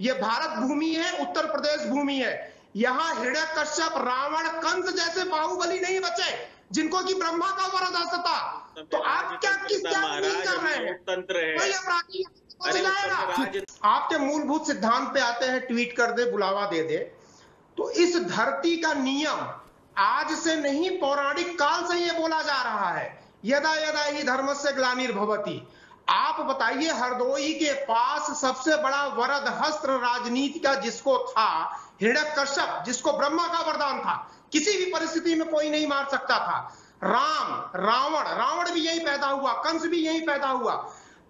ये भारत भूमि है उत्तर प्रदेश भूमि है। यहाँ हृदय कश्यप रावण कंस जैसे बाहुबली नहीं बचे जिनको की ब्रह्मा का वरद था तो आप क्या किस क्या कर रहे हैं? तंत्र है। राज आपके मूलभूत सिद्धांत पे आते हैं ट्वीट कर दे बुलावा दे दे। तो इस धरती का नियम आज से नहीं पौराणिक काल से ये बोला जा रहा है। यदा यदा ही धर्म से ग्लानिर्भवती। आप बताइए हरदोई के पास सबसे बड़ा वरद हस्त्र राजनीति का जिसको था हिरण्य कश्यप जिसको ब्रह्मा का वरदान था, किसी भी परिस्थिति में कोई नहीं मार सकता था। राम, रावण रावण भी यही पैदा हुआ, कंस भी यही पैदा हुआ।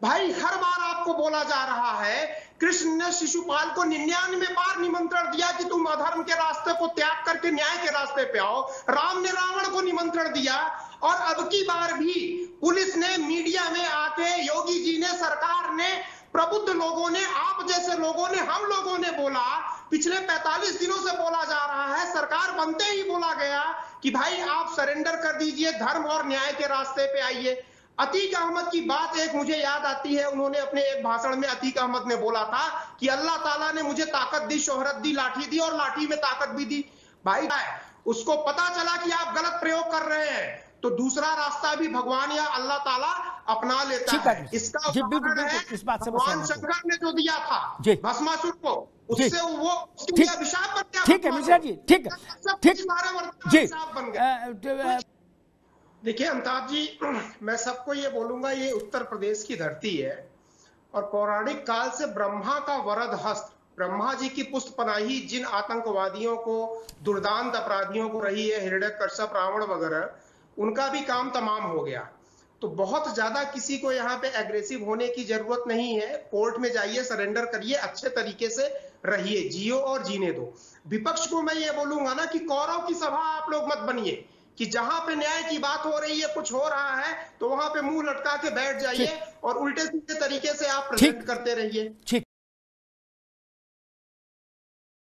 भाई, हर बार आपको बोला जा रहा है, कृष्ण ने शिशुपाल को निन्यानवे बार निमंत्रण दिया कि तुम अधर्म के रास्ते को त्याग करके न्याय के रास्ते पे आओ। राम ने रावण को निमंत्रण दिया और अब की बार भी पुलिस ने मीडिया में ने सरकार ने प्रबुद्ध लोगों ने, आप जैसे लोगों ने, हम लोगों ने बोला, पिछले 45 दिनों से बोला जा रहा है, सरकार बनते ही बोला गया कि भाई आप सरेंडर कर दीजिए, धर्म और न्याय के रास्ते पे आइए। अतीक अहमद की बात एक मुझे याद आती है, उन्होंने अपने एक भाषण में अतीक अहमद ने बोला था कि अल्लाह ताला ने मुझे ताकत दी, शोहरत दी, लाठी दी और लाठी में ताकत भी दी। भाई, उसको पता चला कि आप गलत प्रयोग कर रहे हैं तो दूसरा रास्ता भी भगवान या अल्लाह ताला अपना लेता है। इसका जी, बिल्कुल, बिल्कुल, है इस बात से भगवान शंकर ने जो दिया था जी। भस्मासुर को उससे वो उसके ठीक- लिए अभिशाप बन गया ठीक है मिश्रा जी ठीक। है ठीक। जी। बन अ, देखिए अमिताभ जी मैं सबको ये बोलूँगा ये उत्तर प्रदेश की धरती है और पौराणिक काल से ब्रह्मा का वरद हस्त ब्रह्मा जी की पुष्ट पनाही जिन आतंकवादियों को दुर्दांत अपराधियों को रही है हृदय कश्यप रावण वगैरह उनका भी काम तमाम हो गया। तो बहुत ज़्यादा किसी को यहाँ पे एग्रेसिव होने की ज़रूरत नहीं है। कोर्ट में जाइए सरेंडर करिए अच्छे तरीके से रहिए जियो और जीने दो। विपक्ष को मैं ये बोलूँगा ना कि कौरव की सभा आप लोग मत बनिए कि जहाँ पे न्याय की बात हो रही है कुछ हो रहा है तो वहाँ पे मुँह लटका के बैठ जाइए और उल्टे सीधे तरीके से आप प्रेजेंट करते रहिए।